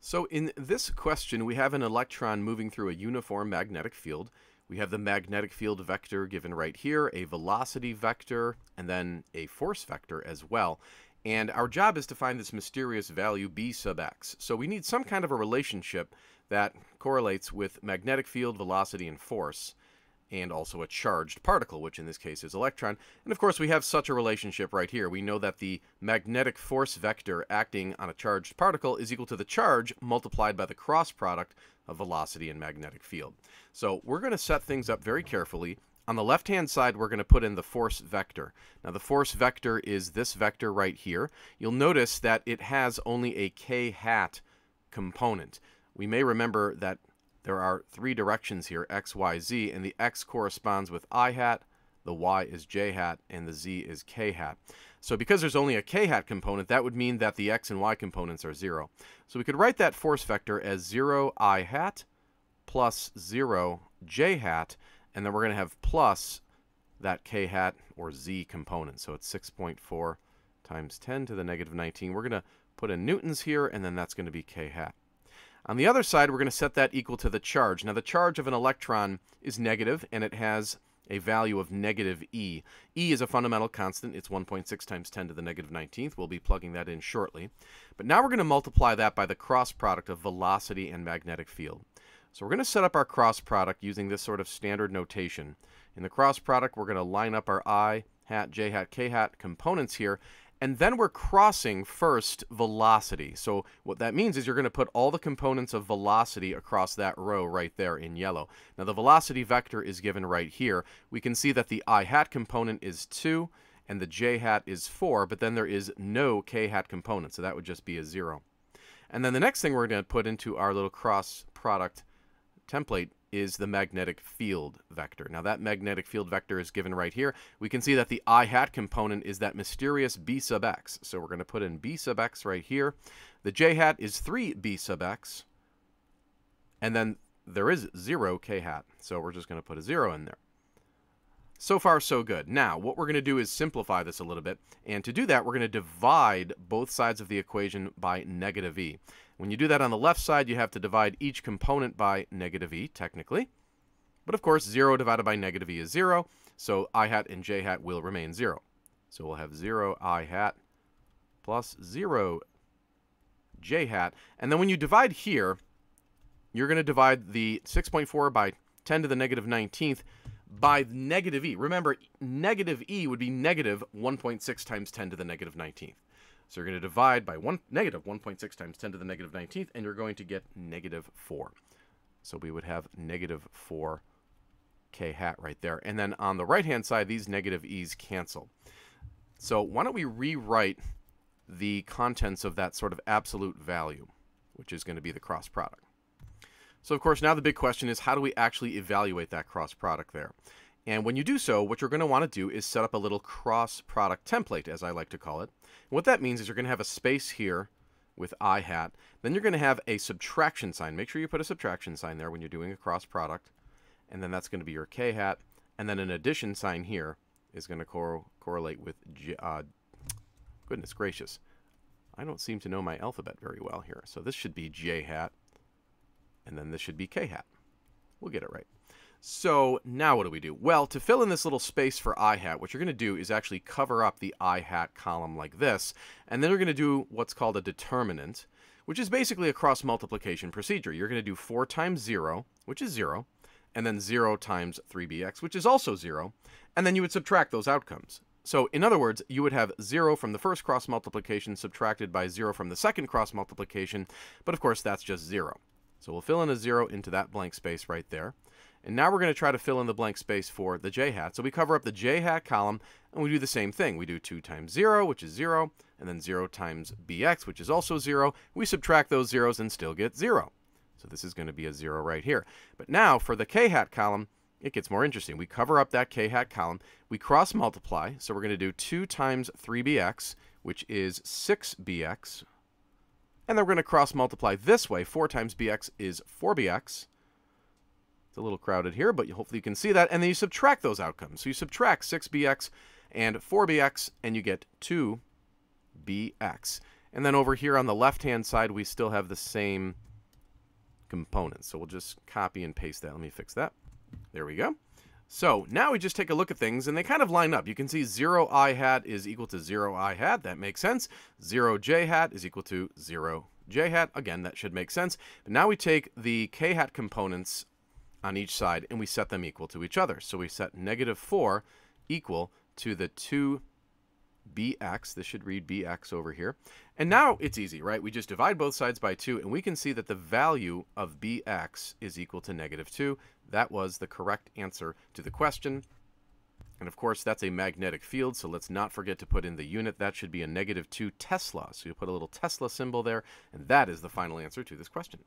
So in this question, we have an electron moving through a uniform magnetic field. We have the magnetic field vector given right here, a velocity vector, and then a force vector as well. And our job is to find this mysterious value b sub x. So we need some kind of a relationship that correlates with magnetic field, velocity, and force and also a charged particle, which in this case is electron. And of course, we have such a relationship right here. We know that the magnetic force vector acting on a charged particle is equal to the charge multiplied by the cross product of velocity and magnetic field. So we're going to set things up very carefully. On the left-hand side, we're going to put in the force vector. Now, the force vector is this vector right here. You'll notice that it has only a k hat component. We may remember that there are three directions here, x, y, z, and the x corresponds with i hat, the y is j hat, and the z is k hat. So because there's only a k hat component, that would mean that the x and y components are 0. So we could write that force vector as 0 i hat plus 0 j hat, and then we're going to have plus that k hat or z component. So it's 6.4 times 10 to the negative 19. We're going to put in newtons here, and then that's going to be k hat. On the other side, we're going to set that equal to the charge. Now, the charge of an electron is negative, and it has a value of negative e. e is a fundamental constant. It's 1.6 times 10 to the negative 19th. We'll be plugging that in shortly. But now we're going to multiply that by the cross product of velocity and magnetic field. So we're going to set up our cross product using this sort of standard notation. In the cross product, we're going to line up our i hat, j hat, k hat components here, and then we're crossing first velocity. So what that means is you're going to put all the components of velocity across that row right there in yellow. Now the velocity vector is given right here. We can see that the i hat component is 2 and the j hat is 4, but then there is no k hat component, so that would just be a 0. And then the next thing we're going to put into our little cross product template is the magnetic field vector. Now that magnetic field vector is given right here. We can see that the i hat component is that mysterious b sub x. So we're going to put in b sub x right here. The j hat is 3b sub x. And then there is 0 k hat. So we're just going to put a 0 in there. So far, so good. Now, what we're going to do is simplify this a little bit. And to do that, we're going to divide both sides of the equation by negative e. When you do that on the left side, you have to divide each component by negative e, technically. But of course, 0 divided by negative e is 0, so i hat and j hat will remain 0. So we'll have 0 i hat plus 0 j hat. And then when you divide here, you're going to divide the 6.4 by 10 to the negative 19th by negative e. Remember, negative e would be negative 1.6 times 10 to the negative 19th. So you're going to divide by one, negative 1.6 times 10 to the negative 19th, and you're going to get negative 4. So we would have negative 4 k hat right there. And then on the right-hand side, these negative e's cancel. So why don't we rewrite the contents of that sort of absolute value, which is going to be the cross product. So of course, now the big question is how do we actually evaluate that cross product there? And when you do so, what you're going to want to do is set up a little cross product template, as I like to call it. And what that means is you're going to have a space here with i hat. Then you're going to have a subtraction sign. Make sure you put a subtraction sign there when you're doing a cross product. And then that's going to be your k hat. And then an addition sign here is going to cor correlate with, J uh, goodness gracious. I don't seem to know my alphabet very well here. So this should be j hat and then this should be k hat. We'll get it right. So now what do we do? Well, to fill in this little space for i hat, what you're going to do is actually cover up the i hat column like this, and then you're going to do what's called a determinant, which is basically a cross multiplication procedure. You're going to do 4 times 0, which is 0, and then 0 times 3bx, which is also 0, and then you would subtract those outcomes. So in other words, you would have 0 from the first cross multiplication subtracted by 0 from the second cross multiplication, but of course that's just 0. So we'll fill in a 0 into that blank space right there. And now we're going to try to fill in the blank space for the j hat. So we cover up the j hat column, and we do the same thing. We do 2 times 0, which is 0, and then 0 times bx, which is also 0. We subtract those zeros and still get 0. So this is going to be a 0 right here. But now for the k hat column, it gets more interesting. We cover up that k hat column. We cross multiply. So we're going to do 2 times 3bx, which is 6bx, and then we're going to cross multiply this way. 4 times bx is 4bx. It's a little crowded here, but hopefully you can see that. And then you subtract those outcomes. So you subtract 6bx and 4bx, and you get 2bx. And then over here on the left-hand side, we still have the same components. So we'll just copy and paste that. Let me fix that. There we go. So now we just take a look at things and they kind of line up. You can see 0 i hat is equal to 0 i hat. That makes sense. 0 j hat is equal to 0 j hat. Again, that should make sense. But now we take the k hat components on each side and we set them equal to each other. So we set negative 4 equal to the 2 bx. This should read bx over here. And now it's easy, right? We just divide both sides by 2, and we can see that the value of bx is equal to negative 2. That was the correct answer to the question. And of course, that's a magnetic field, so let's not forget to put in the unit. That should be a negative 2 Tesla. So you put a little Tesla symbol there, and that is the final answer to this question.